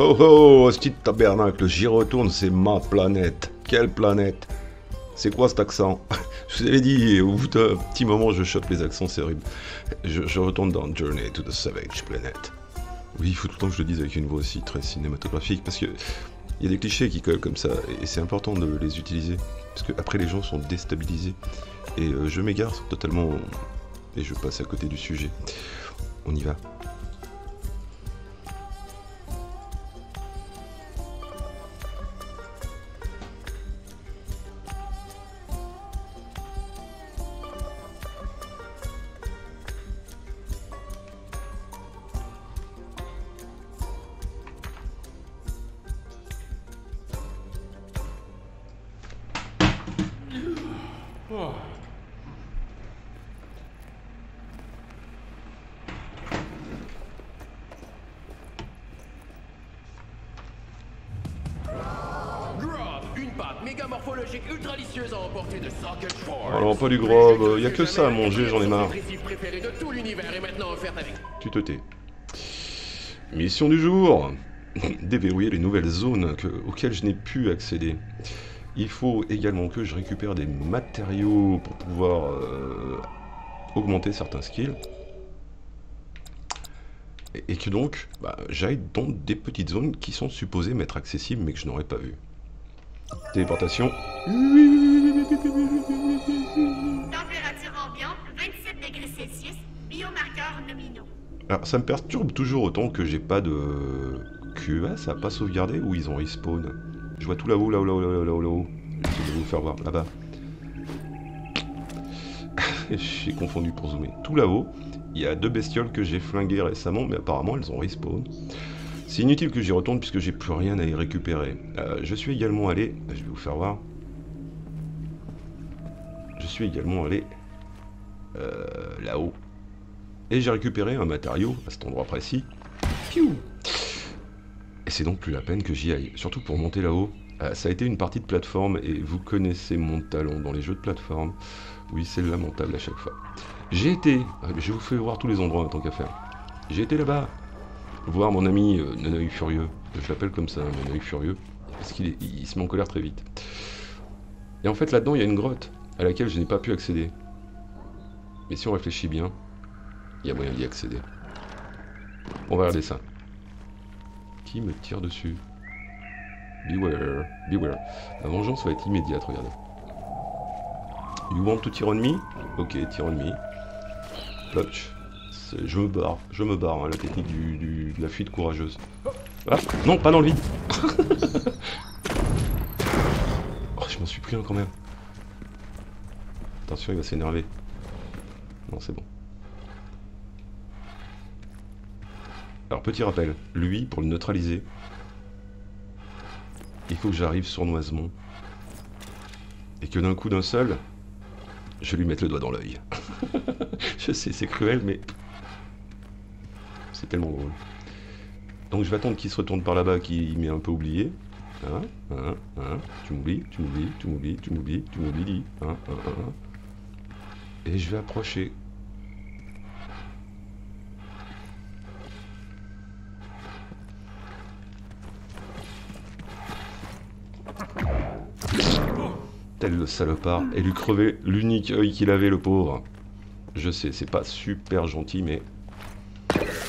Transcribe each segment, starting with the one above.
Oh oh, ce petit tabernacle, j'y retourne, c'est ma planète. Quelle planète? C'est quoi cet accent? Je vous avais dit, au bout d'un petit moment, je chope les accents, c'est horrible. Je, retourne dans Journey to the Savage Planet. Oui, il faut tout le temps que je le dise avec une voix aussi très cinématographique, parce que il y a des clichés qui collent comme ça, et c'est important de les utiliser, parce que après les gens sont déstabilisés. Et euh, je m'égare totalement, et je passe à côté du sujet. On y va. Du gros, y a que ça à manger, j'en ai marre. Tu te tais. Mission du jour Déverrouiller les nouvelles zones que- auxquelles je n'ai pu accéder. Il faut également que je récupère des matériaux pour pouvoir euh, augmenter certains skills. Et, et que donc, bah, j'aille dans des petites zones qui sont supposées m'être accessibles mais que je n'aurais pas vues. Téléportation. Alors ça me perturbe toujours autant que j'ai pas de QA, ça a pas sauvegardé ou ils ont respawn. Je vois tout là-haut, là-haut, là-haut, là-haut, là-haut, là-haut. J'essaie de vous faire voir, là-bas. j'ai confondu pour zoomer. Tout là-haut, il y a deux bestioles que j'ai flinguées récemment, mais apparemment elles ont respawn. C'est inutile que j'y retourne puisque j'ai plus rien à y récupérer. Euh, je suis également allé, je vais vous faire voir. Je suis également allé euh, là-haut et j'ai récupéré un matériau à cet endroit précis. Et c'est donc plus la peine que j'y aille, surtout pour monter là-haut. Euh, ça a été une partie de plateforme et vous connaissez mon talent dans les jeux de plateforme. Oui, c'est lamentable à chaque fois. J'ai été, euh, je vous fais voir tous les endroits en tant qu'à faire. J'ai été là-bas, voir mon ami euh, Nanoï Furieux. Je l'appelle comme ça, Nanoï Furieux, parce qu'il se met en colère très vite. Et en fait, là-dedans, il y a une grotte à laquelle je n'ai pas pu accéder. Mais si on réfléchit bien, il y a moyen d'y accéder. On va regarder ça. Qui me tire dessus? Beware, beware. La vengeance va être immédiate, regardez. You want to tire on me? Ok, tire on me. Clutch. Je me barre, je me barre, hein, la technique de la fuite courageuse. Ah, non, pas dans le vide Oh, je m'en suis pris quand même. Attention, il va s'énerver. Non, c'est bon. Alors, petit rappel, lui, pour le neutraliser, il faut que j'arrive sournoisement. Et que d'un coup d'un seul, je lui mette le doigt dans l'œil. je sais, c'est cruel, mais c'est tellement drôle. Donc je vais attendre qu'il se retourne par là-bas, qu'il m'ait un peu oublié. Hein, hein, hein, tu m'oublies, tu m'oublies, tu m'oublies, tu m'oublies, tu m'oublies, hein, hein. Et je vais approcher. Le salopard, et lui crever l'unique œil qu'il avait, le pauvre. Je sais, c'est pas super gentil, mais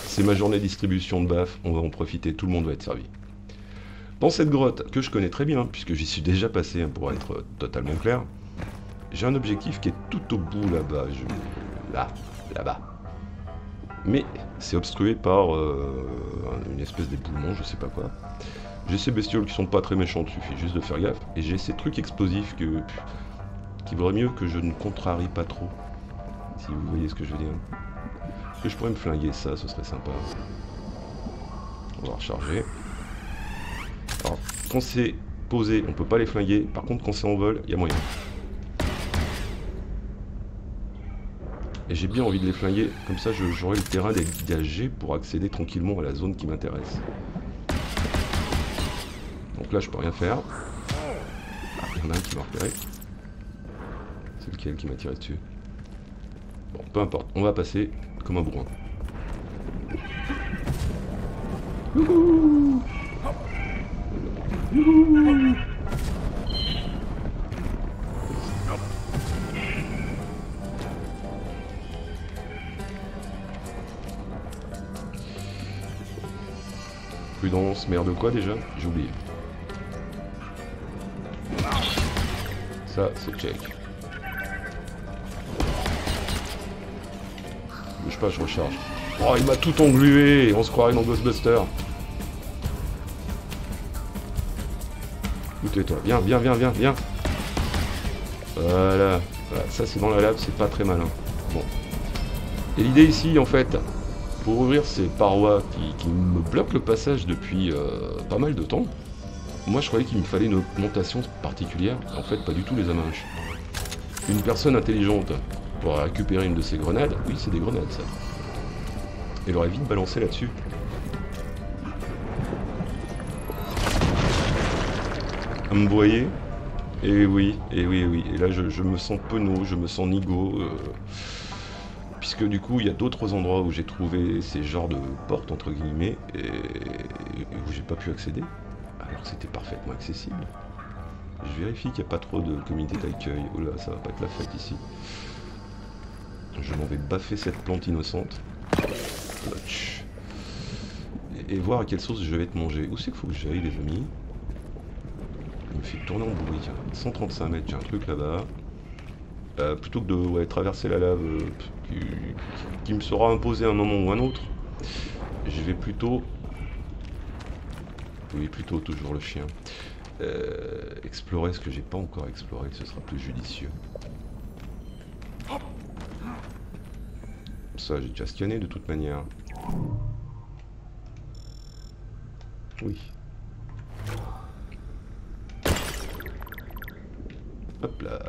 c'est ma journée distribution de baf, on va en profiter, tout le monde va être servi. Dans cette grotte, que je connais très bien, puisque j'y suis déjà passé, hein, pour être totalement clair, j'ai un objectif qui est tout au bout là-bas, je- là, là-bas. Mais c'est obstrué par euh, une espèce d'éboulement, je sais pas quoi. J'ai ces bestioles qui sont pas très méchantes, suffit juste de faire gaffe. Et j'ai ces trucs explosifs que, qui vaudrait mieux que je ne contrarie pas trop. Si vous voyez ce que je veux dire. Que je pourrais me flinguer ça, ce serait sympa. On va recharger. Alors, quand c'est posé, on peut pas les flinguer. Par contre, quand c'est en vol, il y a moyen. Et j'ai bien envie de les flinguer, comme ça j'aurai le terrain dégagé pour accéder tranquillement à la zone qui m'intéresse. Donc là je peux rien faire. Il y en a un qui m'a repéré. C'est lequel qui m'a tiré dessus Bon, peu importe, on va passer comme un bourrin. Youhou Prudence, merde quoi déjà J'ai oublié. Ça, c'est check. Bouge pas, je recharge. Oh, il m'a tout englué On se croirait dans Ghostbuster. Où toi Viens, viens, viens, viens, viens. Voilà. voilà. Ça, c'est dans la lave, c'est pas très malin. Bon. Et l'idée ici, en fait, pour ouvrir ces parois qui, me bloquent le passage depuis euh, pas mal de temps, moi je croyais qu'il me fallait une augmentation particulière. En fait, pas du tout les amanches. Une personne intelligente pour récupérer une de ces grenades, oui, c'est des grenades ça. Elle aurait vite balancé là-dessus. Me voyez? Et oui, et oui, et oui. Et là, je, me sens penaud, je me sens nigo. Euh, puisque du coup il y a d'autres endroits où j'ai trouvé ces genres de portes entre guillemets et, où j'ai pas pu accéder alors c'était parfaitement accessible. Je vérifie qu'il n'y a pas trop de comité d'accueil. Oula, ça va pas être la fête ici. Je m'en vais baffer cette plante innocente. Et, voir à quelle sauce je vais te manger. Où c'est qu'il faut que j'aille les amis? Il me fait tourner en bruit. 135 mètres, j'ai un truc là-bas. Euh, plutôt que de traverser la lave euh, qui, me sera imposée un moment ou un autre, je vais plutôt... Oui, plutôt toujours le chien. Euh, explorer ce que j'ai pas encore exploré, ce sera plus judicieux. Ça, j'ai déjà scanné de toute manière. Oui. Hop là.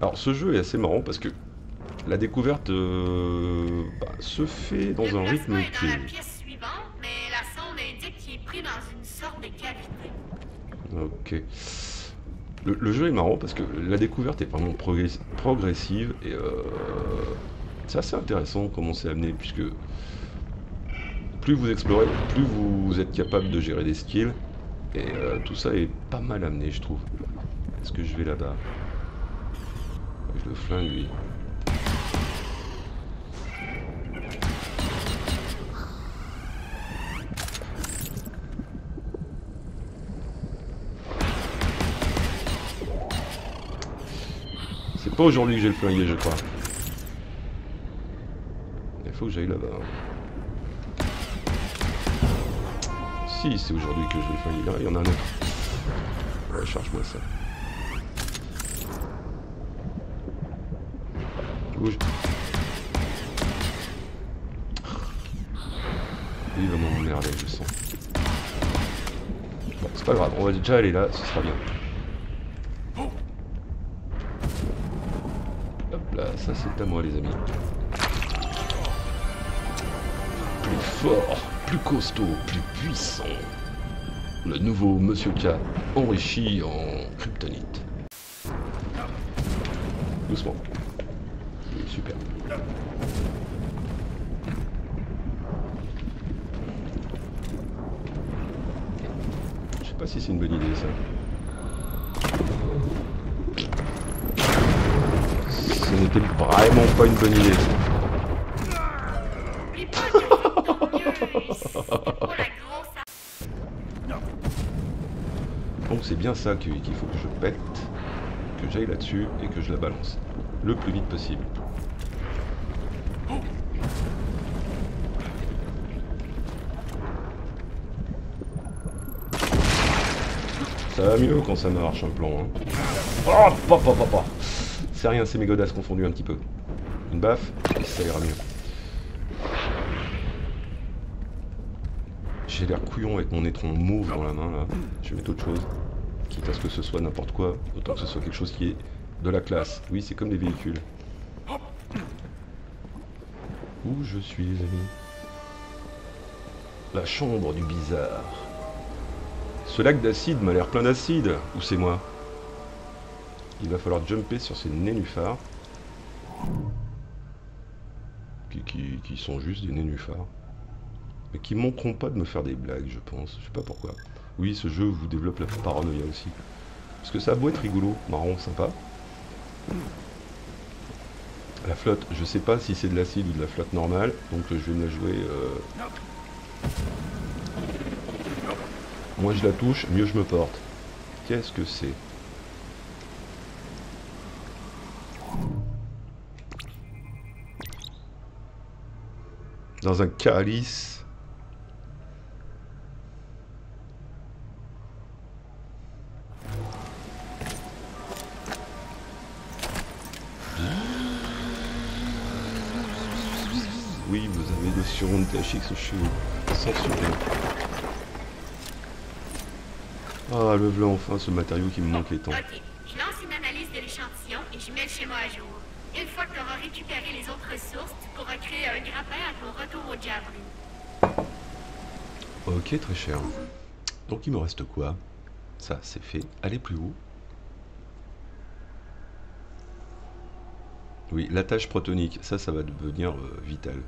Alors ce jeu est assez marrant parce que la découverte euh, bah, se fait dans un rythme qui Ok. Le, jeu est marrant parce que la découverte est vraiment progressive et euh, c'est assez intéressant comment c'est amené puisque plus vous explorez, plus vous êtes capable de gérer des skills et euh, tout ça est pas mal amené je trouve. Est-ce que je vais là-bas? Je le flingue lui. Pas aujourd'hui que j'ai le flingué je crois. Il faut que j'aille là-bas. Si c'est aujourd'hui que je vais le flinguer là, il y en a un autre. Charge-moi ça. Bouge. Il va m'emmerder, je sens. Bon, c'est pas grave, on va déjà aller là, ce sera bien. Ça c'est à moi les amis. Plus fort, plus costaud, plus puissant. Le nouveau Monsieur K enrichi en kryptonite. Doucement super. Je sais pas si c'est une bonne idée ça. Ce n'était vraiment pas une bonne idée. Donc c'est bien ça qu'il faut que je pète, que j'aille là-dessus et que je la balance le plus vite possible. Ça va mieux quand ça marche un plan. Hein. Oh, papa, papa. C'est rien, c'est mes godasses confondues un petit peu. Une baffe, ça ira mieux. J'ai l'air couillon avec mon étron mauve dans la main là. Je vais mettre autre chose. Quitte à ce que ce soit n'importe quoi, autant que ce soit quelque chose qui est de la classe. Oui, c'est comme des véhicules. Où je suis les amis? La chambre du bizarre. Ce lac d'acide m'a l'air plein d'acide. Ou c'est moi? Il va falloir jumper sur ces nénuphars. Qui, sont juste des nénuphars. Mais qui manqueront pas de me faire des blagues, je pense. Je sais pas pourquoi. Oui, ce jeu vous développe la paranoïa aussi. Parce que ça a beau être rigolo, marrant, sympa. La flotte, je sais pas si c'est de l'acide ou de la flotte normale, donc je vais me la jouer... Euh... Moi je la touche, mieux je me porte. Qu'est-ce que c'est? Dans un calice Oui, vous avez des surons THX chez vous. Censuré. Ah, le voilà enfin ce matériau qui me manquait tant. Je lance une analyse de l'échantillon et je mets le schéma à jour. Une fois que tu auras récupéré les autres ressources, tu pourras créer un grappin à ton retour au diable. Ok, très cher. Donc il me reste quoi? Ça, c'est fait. Aller plus haut. Oui, l'attache protonique, ça, ça va devenir euh, vital.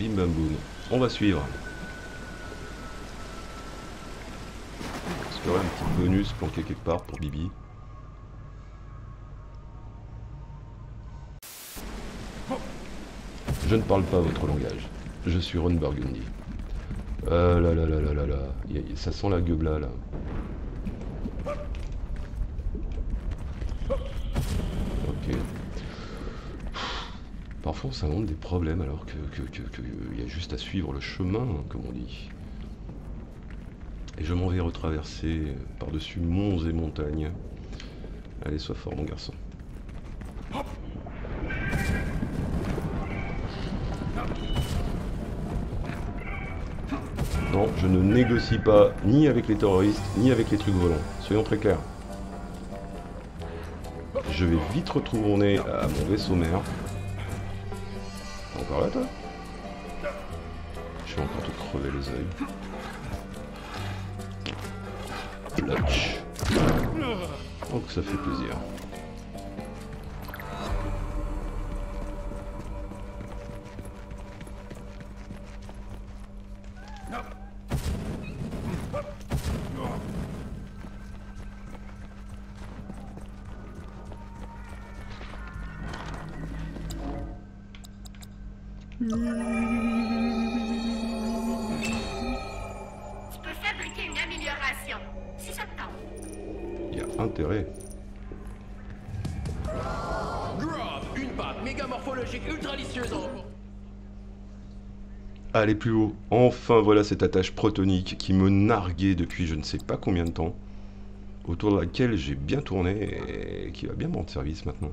Bim bam boum. On va suivre. Est-ce qu'il y aurait un petit bonus planqué quelque part pour Bibi Je ne parle pas votre langage. Je suis Ron Burgundy. Euh là là là là là là. Ça sent la gueule là. Ok. Parfois ça montre des problèmes alors que, que y a juste à suivre le chemin, comme on dit. Et je m'en vais retraverser par-dessus monts et montagnes. Allez, sois fort mon garçon. Je ne négocie pas ni avec les terroristes, ni avec les trucs volants. Soyons très clairs. Je vais vite retourner à mon vaisseau mère. Encore là, toi Je vais encore te crever les yeux. Plutch. Que ça fait plaisir. Aller plus haut. Enfin, voilà cette attache protonique qui me narguait depuis je ne sais pas combien de temps. Autour de laquelle j'ai bien tourné et qui va bien me rendre service maintenant.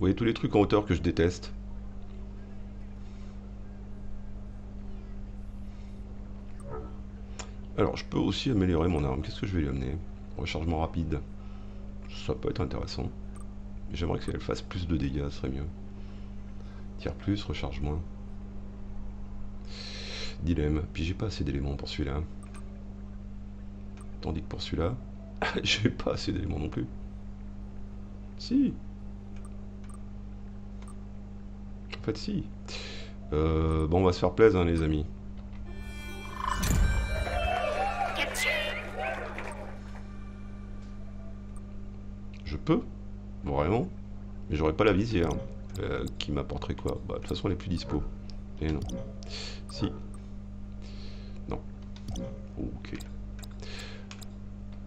Voyez tous les trucs en hauteur que je déteste. Alors, je peux aussi améliorer mon arme. Qu'est-ce que je vais lui amener? Rechargement rapide. Ça peut être intéressant. J'aimerais que elle fasse plus de dégâts, ce serait mieux. Tire plus, recharge moins. Dilemme. Puis j'ai pas assez d'éléments pour celui-là. Tandis que pour celui-là, j'ai pas assez d'éléments non plus. Si. En fait, si. Euh, bon, on va se faire plaisir, hein, les amis. Je peux, vraiment, mais j'aurais pas la visière. euh, qui m'apporterait quoi Bah, de toute façon, elle est plus dispo. Et non. Si. Non. Ok.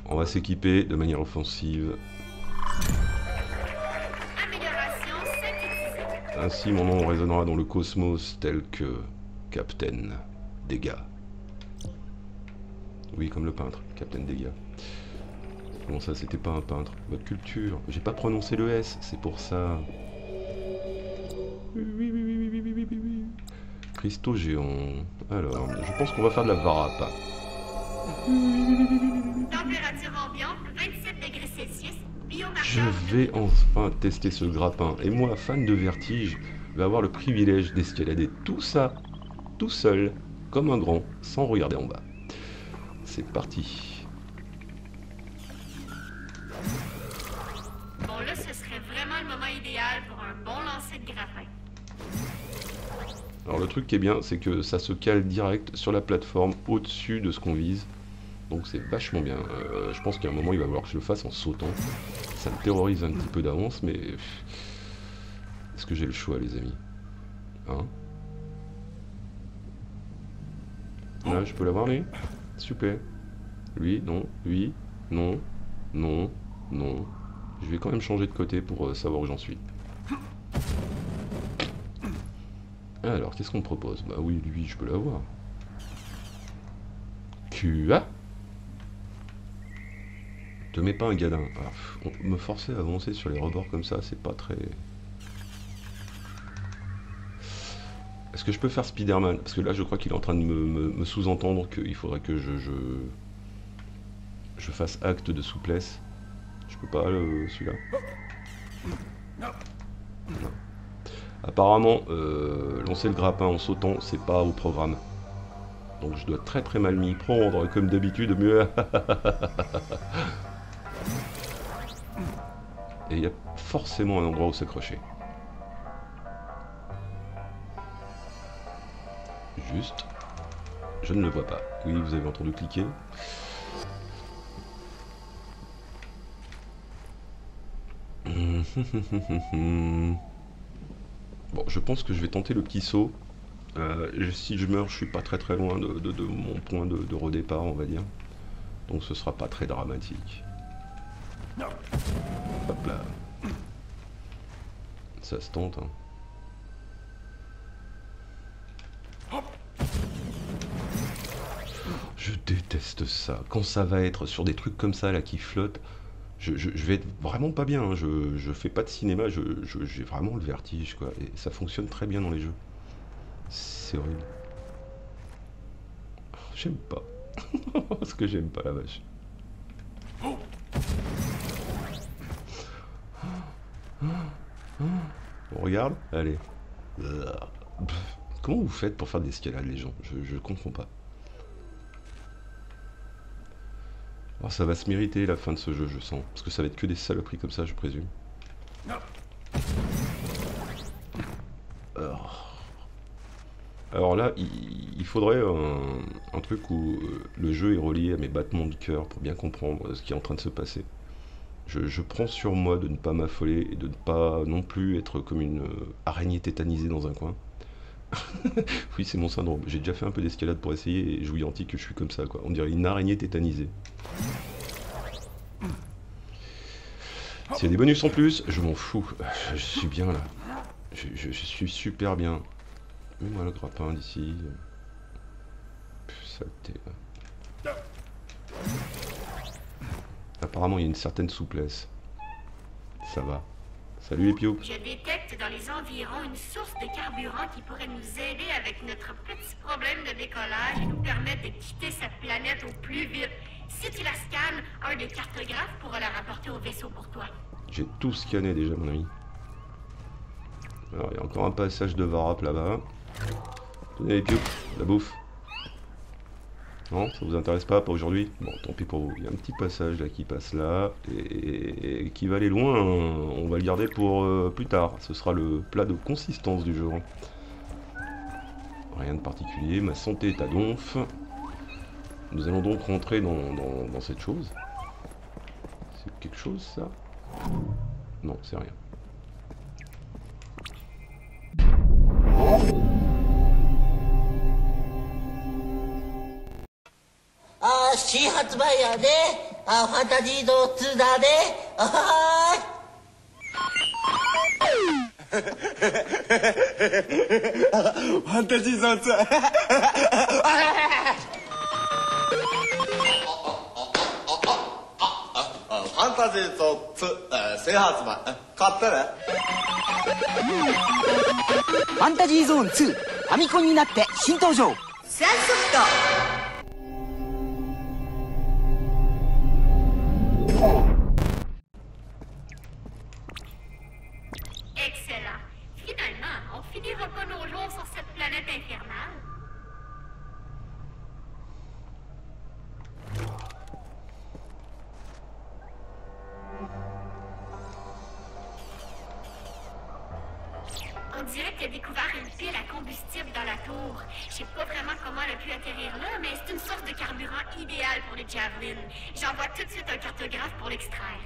On va s'équiper de manière offensive. Ainsi mon nom résonnera dans le cosmos tel que Captain Dégâts. Oui, comme le peintre, Captain Dégâts. Bon, ça, c'était pas un peintre Votre culture. J'ai pas prononcé le S, c'est pour ça. Oui, oui. Cristaux géants. Alors, je pense qu'on va faire de la varapa. Température ambiante je vais enfin tester ce grappin. Et moi, fan de vertige, vais avoir le privilège d'escalader tout ça, tout seul, comme un grand, sans regarder en bas. C'est parti. Bon, là, ce serait vraiment le moment idéal pour un bon lancer de grappin. Alors le truc qui est bien, c'est que ça se cale direct sur la plateforme au-dessus de ce qu'on vise. Donc c'est vachement bien. Euh, je pense qu'à un moment, il va falloir que je le fasse en sautant. Ça me terrorise un petit peu d'avance, mais... Est-ce que j'ai le choix, les amis Hein Là, je peux l'avoir, lui Super. Lui, non. Lui, non. Non. Non. Je vais quand même changer de côté pour euh, savoir où j'en suis. Alors, qu'est-ce qu'on me propose? Bah oui, lui, je peux l'avoir. QA Te mets pas un gadin. Alors, me forcer à avancer sur les rebords comme ça, c'est pas très... Est-ce que je peux faire Spider-Man? Parce que là, je crois qu'il est en train de me, sous-entendre qu'il faudrait que je, je, fasse acte de souplesse. Je peux pas, celui-là? Apparemment, euh, lancer le grappin en sautant, c'est pas au programme. Donc je dois très très mal m'y prendre, comme d'habitude, mieux. Et il y a forcément un endroit où s'accrocher. Juste. Je ne le vois pas. Oui, vous avez entendu cliquer. bon, je pense que je vais tenter le petit saut. Euh, si je meurs, je suis pas très très loin de, mon point de, de, redépart, on va dire. Donc ce sera pas très dramatique. Hop là. Ça se tente, hein. Je déteste ça. Quand ça va être sur des trucs comme ça là qui flottent, je, vais être vraiment pas bien. Hein. Je, fais pas de cinéma, j'ai vraiment le vertige. Et ça fonctionne très bien dans les jeux. C'est horrible. J'aime pas. Parce que j'aime pas la vache. On regarde Allez. Comment vous faites pour faire des escalades les gens? Je, je comprends pas. Oh, ça va se mériter la fin de ce jeu, je sens. Parce que ça va être que des saloperies comme ça, je présume. Alors, là, il, faudrait un, truc où euh, le jeu est relié à mes battements de cœur pour bien comprendre ce qui est en train de se passer. Je, prends sur moi de ne pas m'affoler et de ne pas non plus être comme une euh, araignée tétanisée dans un coin. oui, c'est mon syndrome. J'ai déjà fait un peu d'escalade pour essayer et je vous que je suis comme ça, quoi. On dirait une araignée tétanisée. S'il y a des bonus en plus, je m'en fous. Je, suis bien là. Je, suis super bien. Mets-moi le grappin d'ici. Saleté. Apparemment, il y a une certaine souplesse. Ça va. Salut les pios. Je détecte dans les environs une source de carburant qui pourrait nous aider avec notre petit problème de décollage et nous permettre de quitter cette planète au plus vite. Si tu la scannes, un des cartographes pourra la rapporter au vaisseau pour toi. J'ai tout scanné déjà, mon ami. Alors, il y a encore un passage de Varap là-bas. Tenez les pios, la bouffe. Non, ça vous intéresse pas pour aujourd'hui? Bon, tant pis pour vous. Il y a un petit passage là qui passe là et, qui va aller loin. On va le garder pour euh, plus tard. Ce sera le plat de consistance du jour. Rien de particulier. Ma santé est à donf. Nous allons donc rentrer dans, dans cette chose. C'est quelque chose ça? Non, c'est rien. 新発売やで。あファンタジード2だで。あー ファンタジーゾーン2ファンタジーゾーン2新発売。買ったね。ファンタジーゾーン2ファミコンになって新登場。サンソフト On pour les javelins. J'envoie tout de suite un cartographe pour l'extraire.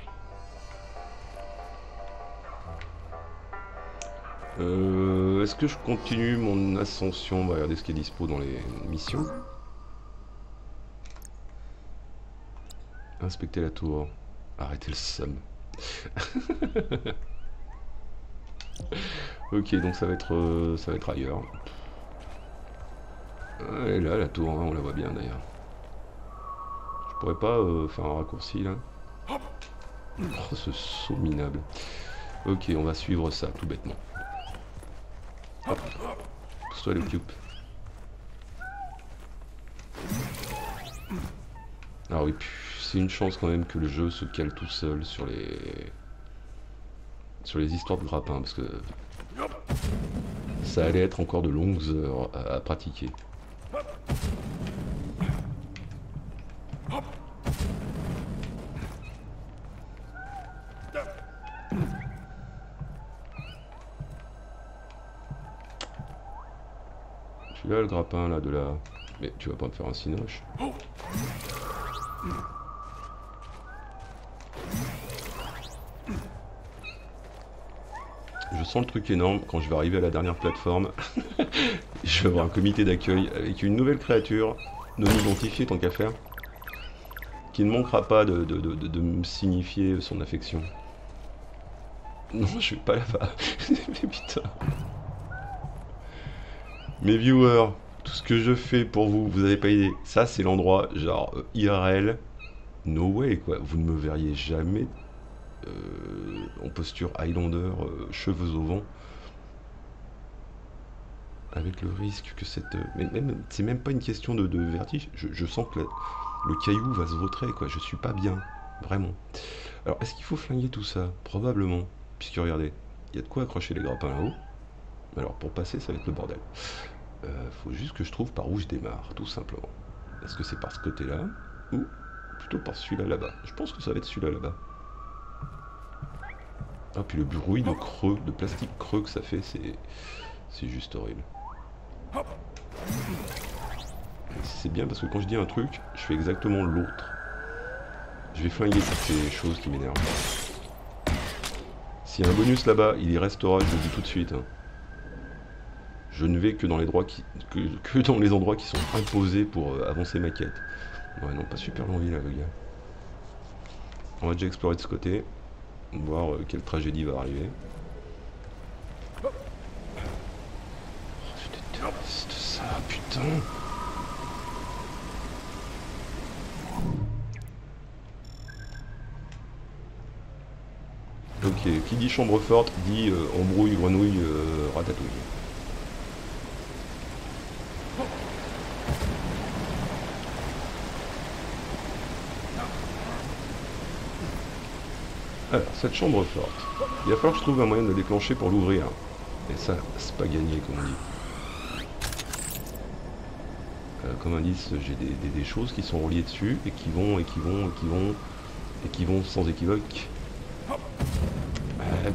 Euh, Est-ce que je continue mon ascension? On va regarder ce qui est dispo dans les missions. Inspecter la tour. Arrêtez le somme. ok, donc ça va être, euh, ça va être ailleurs. Est là, la tour, hein, on la voit bien d'ailleurs. Pourrais pas euh, faire un raccourci là Oh, ce saut minable. Ok, on va suivre ça tout bêtement. Hop. Pousse-toi le cube. Ah oui, c'est une chance quand même que le jeu se cale tout seul sur les sur les histoires de grappins parce que ça allait être encore de longues heures à pratiquer. Tu là le grappin là de là. Mais tu vas pas me faire un cinoche. Je sens le truc énorme quand je vais arriver à la dernière plateforme. je vais avoir un comité d'accueil avec une nouvelle créature non identifiée tant qu'à faire. Qui ne manquera pas de, de- de- me signifier son affection. Non, je vais pas là-bas. Mais putain. Mes viewers, tout ce que je fais pour vous, vous avez pas idée. Ça, c'est l'endroit, genre euh, IRL. No way, quoi. Vous ne me verriez jamais euh, en posture Highlander, euh, cheveux au vent. Avec le risque que cette. mais même, c'est même pas une question de, vertige. Je, sens que le caillou va se vautrer, quoi. Je suis pas bien. Vraiment. Alors, est-ce qu'il faut flinguer tout ça? Probablement. Puisque regardez, il y a de quoi accrocher les grappins là-haut. Alors, pour passer, ça va être le bordel. Euh, faut juste que je trouve par où je démarre, tout simplement. Est-ce que c'est par ce côté-là ou plutôt par celui-là là-bas? Je pense que ça va être celui-là là-bas. Ah, puis le bruit de creux, de plastique creux que ça fait, c'est c'est juste horrible. C'est bien parce que quand je dis un truc, je fais exactement l'autre. Je vais flinguer toutes ces choses qui m'énervent. S'il y a un bonus là-bas, il y restera, je le dis tout de suite. hein. Je ne vais que dans les, droits qui, que, dans les endroits qui sont imposés pour euh, avancer ma quête. Ouais, non, pas super l'envie là, le gars. On va déjà explorer de ce côté. Voir euh, quelle tragédie va arriver. Oh, je déteste ça, putain. Qui dit chambre forte dit euh, embrouille, grenouille, euh, ratatouille. Alors, cette chambre forte, il va falloir que je trouve un moyen de déclencher pour l'ouvrir. Et ça, c'est pas gagné, comme on dit. Euh, comme indice, j'ai des- des choses qui sont reliées dessus et qui vont, et qui vont, et qui vont, et qui vont sans équivoque.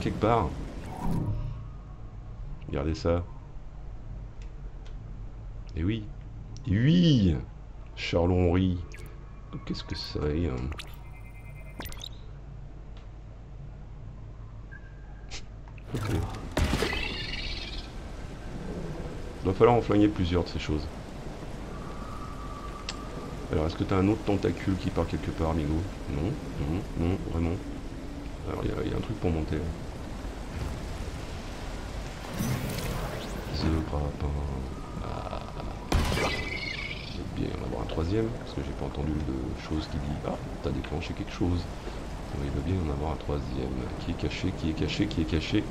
Quelque part. Regardez ça. Et oui. Et oui Charlon rit. Qu'est-ce que ça est hein Ok. Il va falloir en flinguer plusieurs de ces choses. Alors, est-ce que t'as un autre tentacule qui part quelque part, amigo? Non, non, non, vraiment. Alors, il y, a- il un truc pour monter. The grappin. Ah. Bien en avoir un troisième, parce que j'ai pas entendu de chose qui dit Ah, t'as déclenché quelque chose. Il va bien en avoir un troisième. Qui est caché, qui est caché, qui est caché.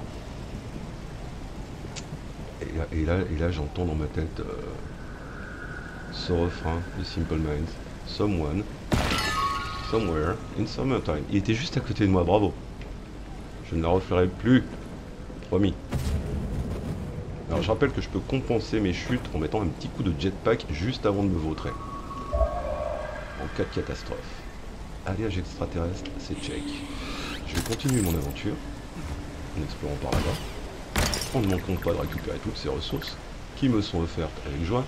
Et là, et là, et là j'entends dans ma tête euh, ce refrain de Simple Minds. Someone, somewhere, in summertime. Il était juste à côté de moi, bravo. Je ne la referai plus. Promis. Alors je rappelle que je peux compenser mes chutes en mettant un petit coup de jetpack juste avant de me vautrer. En cas de catastrophe. Alliage extraterrestre, c'est check. Je vais continuer mon aventure en explorant par là-bas. on ne manquons pas de récupérer toutes ces ressources qui me sont offertes avec joie.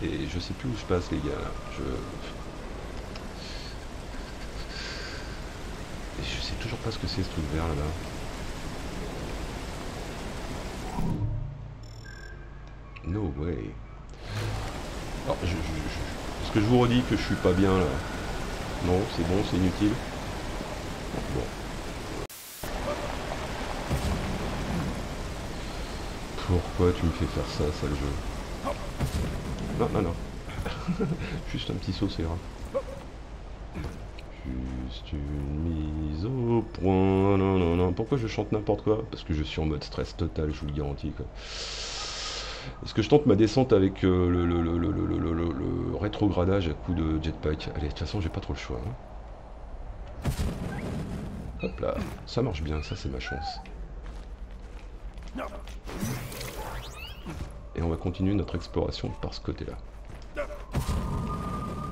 Et je sais plus où je passe les gars. Je... Et je sais toujours pas ce que c'est ce truc vert là-bas. No way. Alors, je, je- je- est-ce que je vous redis que je suis pas bien là Non, c'est bon, c'est inutile. Bon. Pourquoi tu me fais faire ça, sale jeu? Non, non, non. Juste un petit saut, c'est grave. Juste une mise au point. Non, non, non. Pourquoi je chante n'importe quoi? Parce que je suis en mode stress total, je vous le garantis. Est-ce que je tente ma descente avec euh, le- le rétrogradage à coup de jetpack? Allez, de toute façon, j'ai pas trop le choix. hein. Hop là, ça marche bien, ça c'est ma chance. Et on va continuer notre exploration par ce côté-là.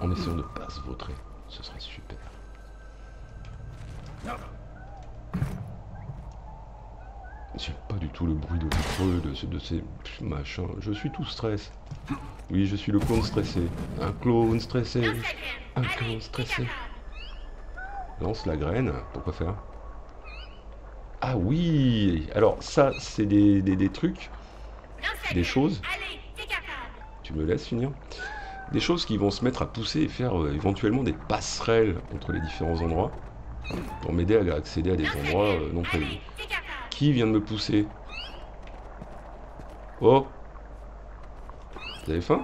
En essayant de pas se vautrer. Ce serait super. J'aime pas du tout le bruit de creux de, ce- de ces machins. Je suis tout stress. Oui, je suis le clown stressé. Un clown stressé. Un t'es stressé. Lance la graine. Pourquoi faire? Ah oui Alors ça, c'est des, des- des trucs. Des choses. Tu me laisses finir? Des choses qui vont se mettre à pousser et faire euh, éventuellement des passerelles entre les différents endroits. Pour m'aider à accéder à des endroits euh, non prévus. Qui vient de me pousser Oh Vous avez faim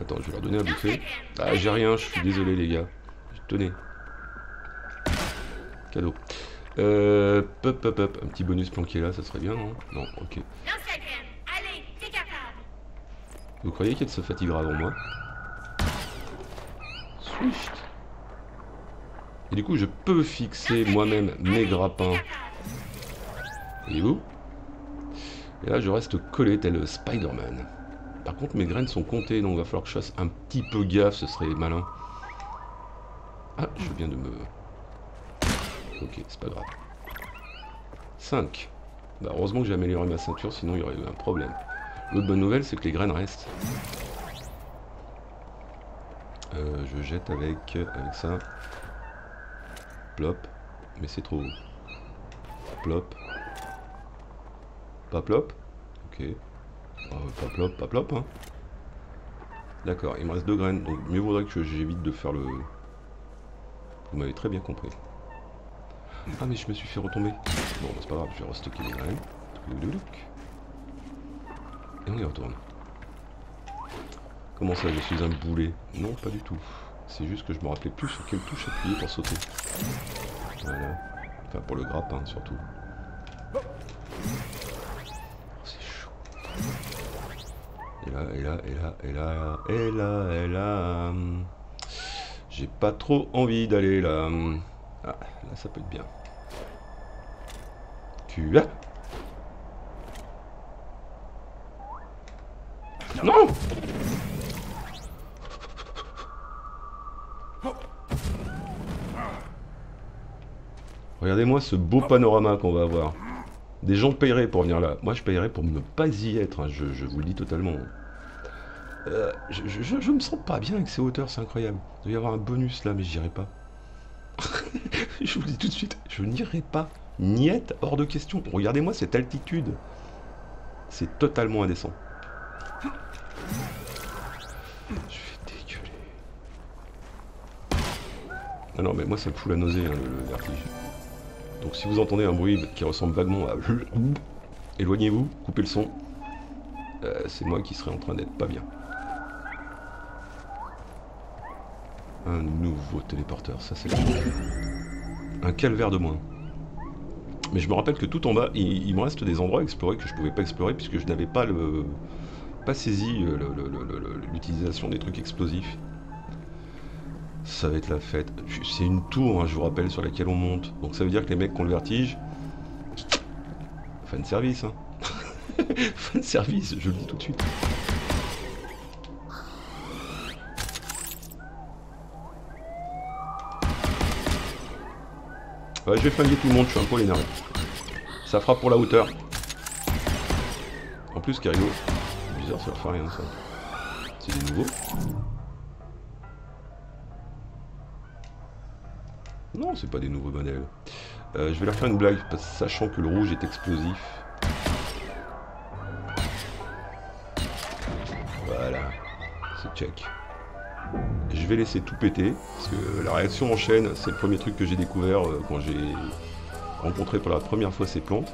Attends, je vais leur donner la bouffer. Ah, j'ai rien, je suis désolé les gars. Tenez. Cadeau. Euh, pop, pop, pop. Un petit bonus planqué là, ça serait bien, non? Non, ok. Vous croyez qu'elle se fatiguera avant moi? Swift. Et du coup, je peux fixer moi-même mes grappins. Voyez-vous Et là, je reste collé tel Spider-Man. Par contre, mes graines sont comptées, donc il va falloir que je fasse un petit peu gaffe, ce serait malin. Ah, je viens de me... Ok, c'est pas grave. 5. Bah, heureusement que j'ai amélioré ma ceinture, sinon il y aurait eu un problème. L'autre bonne nouvelle, c'est que les graines restent. Euh, je jette avec, avec ça. Plop. Mais c'est trop haut. Plop. Pas plop Ok. Euh, pas plop, pas plop, hein. D'accord, il me reste deux graines, donc mieux vaudrait que j'évite de faire le... Vous m'avez très bien compris. Ah mais je me suis fait retomber. Bon, bah, c'est pas grave, je vais restocker les graines. Et on y retourne. Comment ça, je suis un boulet? Non, pas du tout. C'est juste que je me rappelais plus sur quelle touche appuyer pour sauter. Voilà. Enfin, pour le grappin, surtout. C'est chaud. Et là, et là, et là, et là, et là, et là. J'ai pas trop envie d'aller là. Ah, là, ça peut être bien. Tu Non Regardez-moi ce beau panorama qu'on va avoir. Des gens paieraient pour venir là. Moi, je paierais pour ne pas y être. hein. Je, je vous le dis totalement. Euh, je, je- je- me sens pas bien avec ces hauteurs, c'est incroyable. Il doit y avoir un bonus là, mais j'irai pas. je vous le dis tout de suite, je n'irai pas. Niette, hors de question. Regardez-moi cette altitude. C'est totalement indécent. Je vais dégueuler. Ah non, mais moi ça me fout la nausée, hein, le, le vertige. Donc si vous entendez un bruit qui ressemble vaguement à... Éloignez-vous, coupez le son. Euh, c'est moi qui serais en train d'être pas bien. Un nouveau téléporteur, ça c'est un calvaire de moins. Mais je me rappelle que tout en bas, il, il me reste des endroits à explorer que je pouvais pas explorer puisque je n'avais pas le pas saisi euh, l'utilisation des trucs explosifs. Ça va être la fête. C'est une tour, hein, je vous rappelle, sur laquelle on monte. Donc ça veut dire que les mecs qui ont le vertige, fan service, hein. fan service, je le dis tout de suite. Ouais, je vais flinguer tout le monde, je suis un peu énervé. Ça fera pour la hauteur. En plus, Carigo, c'est bizarre, ça leur fait rien ça. C'est des nouveaux. C'est pas des nouveaux modèles. Euh, je vais leur faire une blague, parce- sachant que le rouge est explosif. Voilà, c'est check. Je vais laisser tout péter, parce que la réaction en chaîne, c'est le premier truc que j'ai découvert euh, quand j'ai rencontré pour la première fois ces plantes.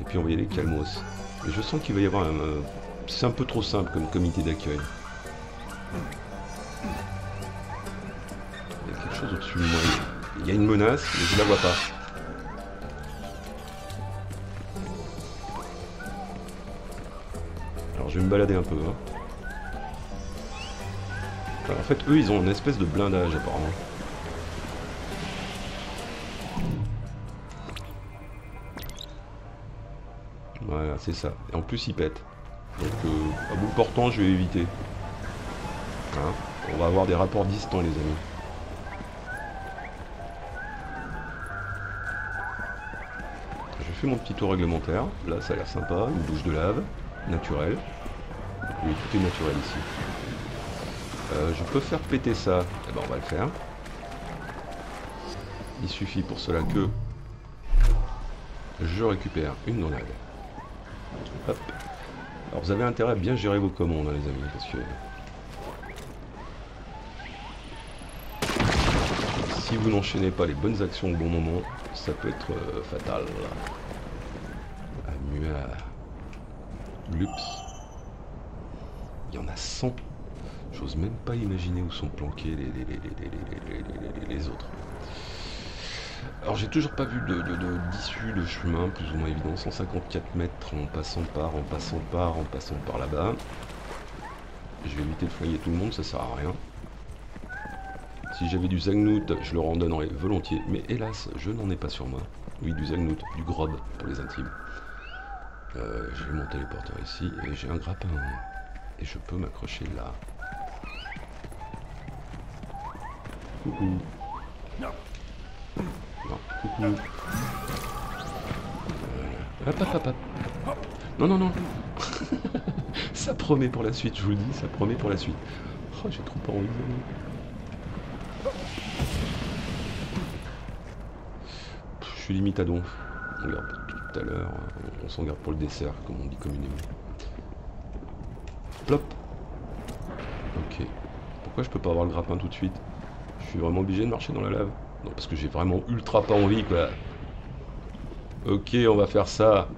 Et puis on va y aller calmos. Mais je sens qu'il va y avoir un... euh, c'est un peu trop simple comme comité d'accueil. Au-dessus de moi. Il y a une menace, mais je la vois pas. Alors je vais me balader un peu. hein. En fait, eux, ils ont une espèce de blindage apparemment. Voilà, c'est ça. Et en plus, ils pètent. Donc, euh, à bout portant, je vais éviter. Hein On va avoir des rapports distants, les amis. Je fais mon petit tour réglementaire. Là, ça a l'air sympa. Une douche de lave, naturelle. Oui, tout est naturel ici. Euh, je peux faire péter ça. Eh ben, on va le faire. Il suffit pour cela que je récupère une grenade. Alors vous avez intérêt à bien gérer vos commandes, hein, les amis, parce que si vous n'enchaînez pas les bonnes actions au bon moment, ça peut être euh, fatal. Il y en a 100. J'ose même pas imaginer où sont planqués les, autres. Alors j'ai toujours pas vu de, de- de- d'issue de chemin plus ou moins évident. 154 mètres en passant par, en passant par, en passant par là-bas. Je vais éviter de foyer tout le monde, ça sert à rien. Si j'avais du Zagnout, je le randonnerais volontiers. Mais hélas, je n'en ai pas sur moi. Oui, du Zagnout, du Grob pour les intimes. Euh, j'ai mon téléporteur ici et j'ai un grappin. Et je peux m'accrocher là. Coucou. Non, coucou. Voilà. Hop, hop, hop, hop. Non, non, non. ça promet pour la suite, je vous le dis, ça promet pour la suite. Oh, j'ai trop envie Je suis limite à donf. On garde pour à l'heure. On s'en garde pour le dessert, comme on dit communément. Plop. Ok. Pourquoi je peux pas avoir le grappin tout de suite? Je suis vraiment obligé de marcher dans la lave Non, parce que j'ai vraiment ultra pas envie, quoi. Ok, on va faire ça.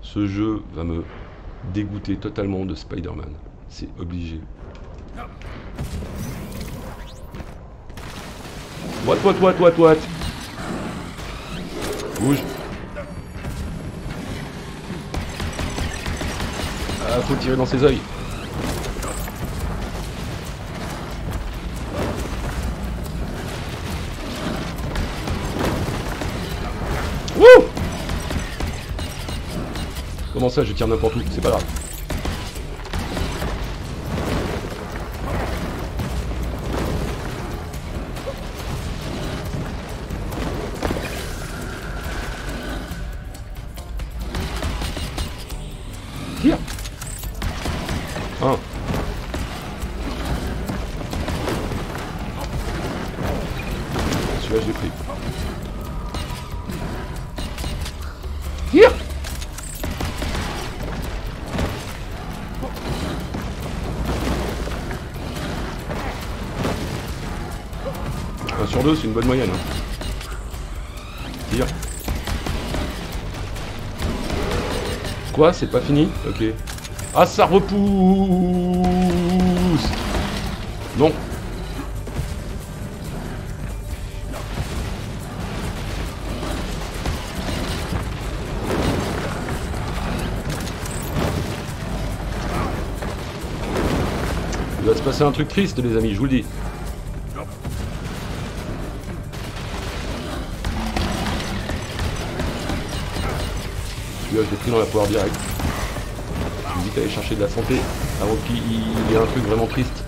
Ce jeu va me dégoûter totalement de Spider-Man. C'est obligé. What, what, what, what, what? Bouge. Ah, faut tirer dans ses yeux. Wouh Comment ça, je tire n'importe où? C'est pas grave. L'ai pris. 1 sur 2, c'est une bonne moyenne. hein. Quoi? C'est pas fini? Ok. Ah, ça repousse Non. Se passer un truc triste, les amis, je vous le dis. Celui-là, je l'ai pris dans la poire directe. Me dis d'aller chercher de la santé avant qu'il y ait un truc vraiment triste.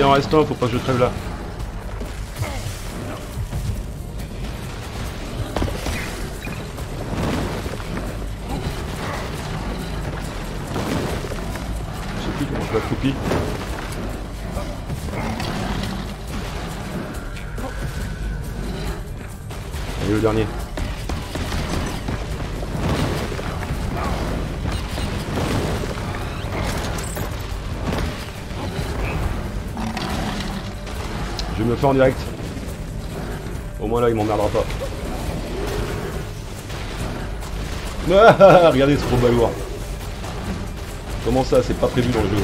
Il en un, faut pas que je crève là. Je sais plus comment je l'accroupis. Allez, le dernier? Je me fais en direct. Au moins là, il m'emmerdera pas. Ah, regardez ce gros balourd. Comment ça, c'est pas prévu dans le jeu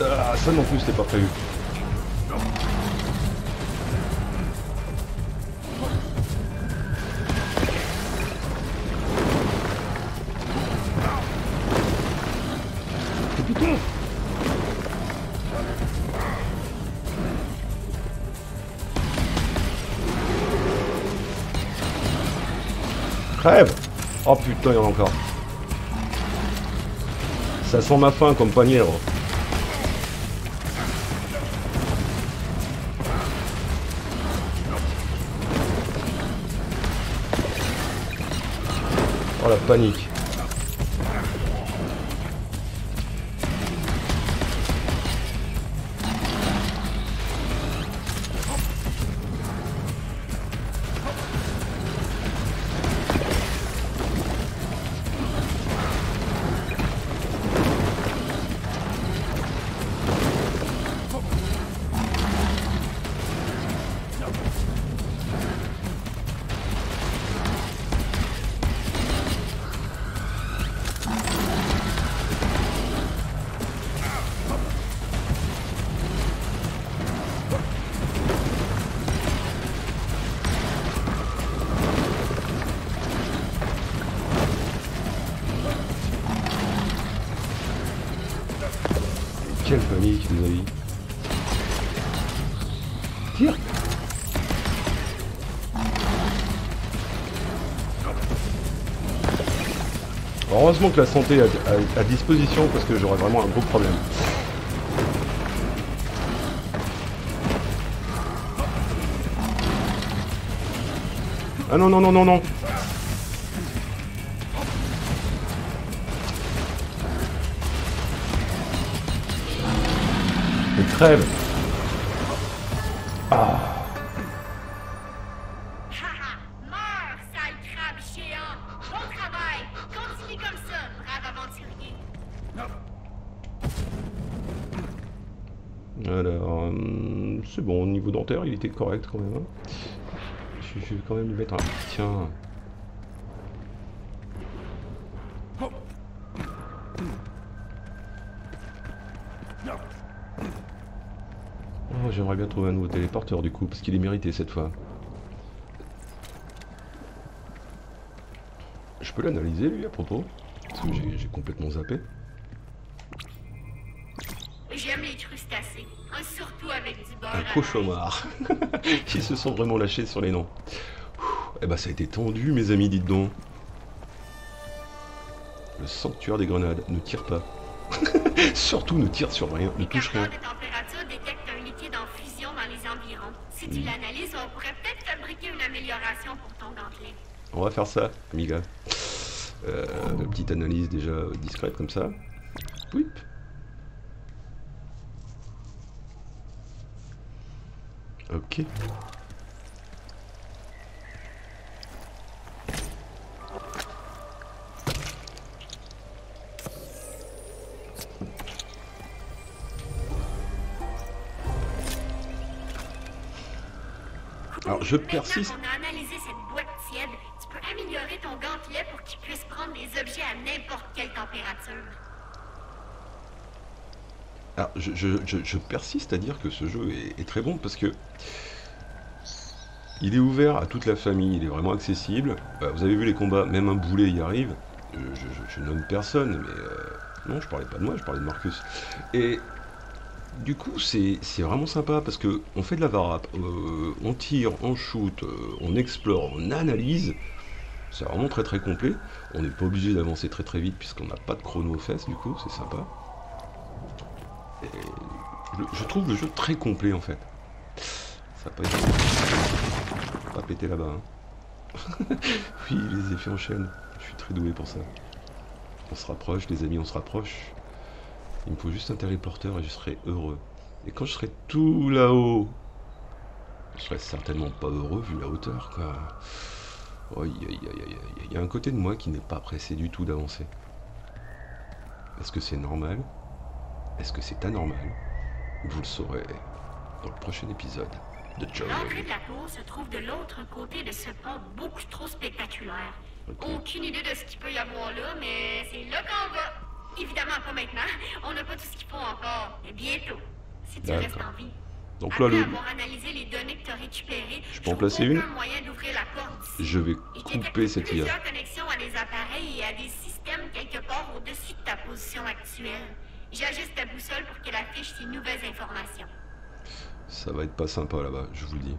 Ah, ça non plus, c'était pas prévu. Oh putain, il y en a encore. Ça sent ma faim, compagnero. Oh la panique. Que la santé est à disposition parce que j'aurais vraiment un gros problème. Ah non, non, non, non, non Mais crève niveau dentaire, il était correct quand même. hein. Je, vais quand même mettre un... Tiens. Oh, J'aimerais bien trouver un nouveau téléporteur du coup, parce qu'il est mérité cette fois. Je peux l'analyser lui à propos? Parce que j'ai complètement zappé. Cauchemar. Ils se sont vraiment lâchés sur les noms. Ouh, Eh ben ça a été tendu mes amis, dites donc. Le sanctuaire des grenades. Ne tire pas. Surtout ne tire sur rien, ne touche rien. capteurs de température détectent un liquide en fusion dans les environs. Si tu l'analyses, on pourrait peut-être fabriquer une amélioration pour ton gantelet. On va faire ça, amiga. Euh, une petite analyse déjà discrète comme ça. Whip. Ok. Alors je persiste. Maintenant qu'on a analysé cette boîte tiède, tu peux améliorer ton gantelet pour qu'il puisse prendre des objets à n'importe quelle température. Alors, je, je- je- je persiste à dire que ce jeu est, est très bon parce que il est ouvert à toute la famille, il est vraiment accessible. Euh, vous avez vu les combats, même un boulet y arrive. Je, nomme personne, mais euh, non, je parlais pas de moi, je parlais de Marcus. Et du coup, c'est vraiment sympa parce que on fait de la varap, euh, on tire, on shoot, euh, on explore, on analyse. C'est vraiment très très complet. On n'est pas obligé d'avancer très très vite puisqu'on n'a pas de chrono aux fesses, du coup, c'est sympa. Et je, je trouve le jeu très complet en fait. Ça peut être... Là-bas. hein. oui, les effets enchaînent. Je suis très doué pour ça. On se rapproche, les amis, on se rapproche. Il me faut juste un téléporteur et je serai heureux. Et quand je serai tout là-haut, je serai certainement pas heureux vu la hauteur, quoi. Il y a un côté de moi qui n'est pas pressé du tout d'avancer. Est-ce que c'est normal? Est-ce que c'est anormal? Vous le saurez le prochain épisode de Joe. L'entrée de la cour se trouve de l'autre côté de ce pont beaucoup trop spectaculaire. Ok. Aucune idée de ce qu'il peut y avoir là, mais c'est là qu'on va. Évidemment pas maintenant. On n'a pas tout ce qu'il faut encore. Mais bientôt. Si tu D'accord. restes en vie. Donc là, Après le... avoir analysé les données que tu as récupérées, Je peux en placer une moyen d'ouvrir la porte d'ici. je vais couper cette IA. connexions à des appareils et à des systèmes quelque part au-dessus de ta position actuelle. J'ajuste ta boussole pour qu'elle affiche ces nouvelles informations. Ça va être pas sympa là-bas, je vous le dis.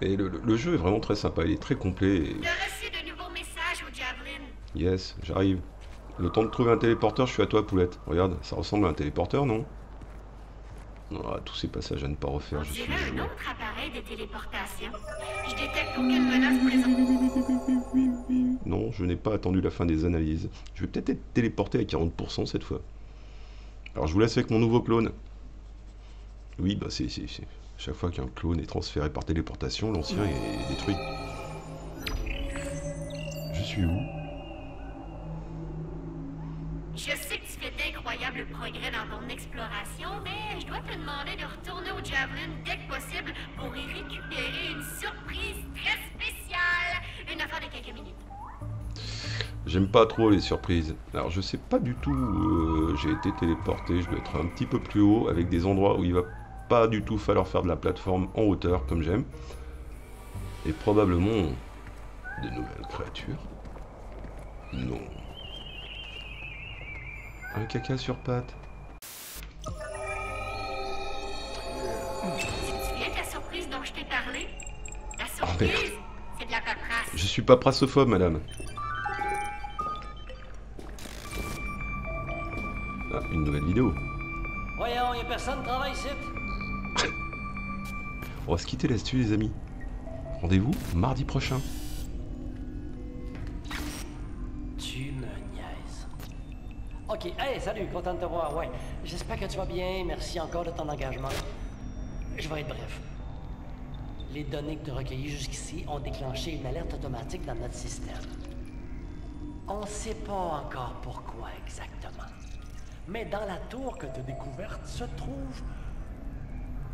Et le, le- le jeu est vraiment très sympa, il est très complet. et- de nouveaux messages au. Yes, j'arrive. Le temps de trouver un téléporteur, je suis à toi, poulette. Regarde, ça ressemble à un téléporteur, non? Ah, tous ces passages à ne pas On refaire, je suis un joueur. autre appareil de téléportation. Je détecte aucune menace présente. Non, je n'ai pas attendu la fin des analyses. Je vais peut-être être téléporté à 40% cette fois. Alors je vous laisse avec mon nouveau clone. Oui, bah c'est... Chaque fois qu'un clone est transféré par téléportation, l'ancien est détruit. Je suis où? Je sais que tu fais d'incroyables progrès dans ton exploration, mais je dois te demander de retourner au Javelin dès que possible pour y récupérer une surprise très spéciale. Une affaire de quelques minutes. J'aime pas trop les surprises. Alors je sais pas du tout où euh, j'ai été téléporté, je dois être un petit peu plus haut avec des endroits où il va pas du tout falloir faire de la plateforme en hauteur comme j'aime. Et probablement de nouvelles créatures. Non. Un caca sur pattes. Oh, surprise, merde. c'est de la paperasse. Je suis pas prassophobe, madame. Ah, une nouvelle vidéo. Voyons, y a personne qui travaille ici? On va se quitter là-dessus, les amis. Rendez-vous mardi prochain. Tu me niaises. Ok, hey, salut, content de te voir, ouais. J'espère que tu vas bien, merci encore de ton engagement. Je vais être bref. Les données que tu as recueillies jusqu'ici ont déclenché une alerte automatique dans notre système. On ne sait pas encore pourquoi exactement. Mais dans la tour que tu as découverte se trouve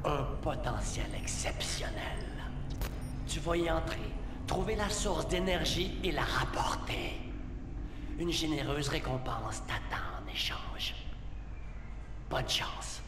un potentiel exceptionnel. Tu vas y entrer, trouver la source d'énergie et la rapporter. Une généreuse récompense t'attend en échange. Bonne chance.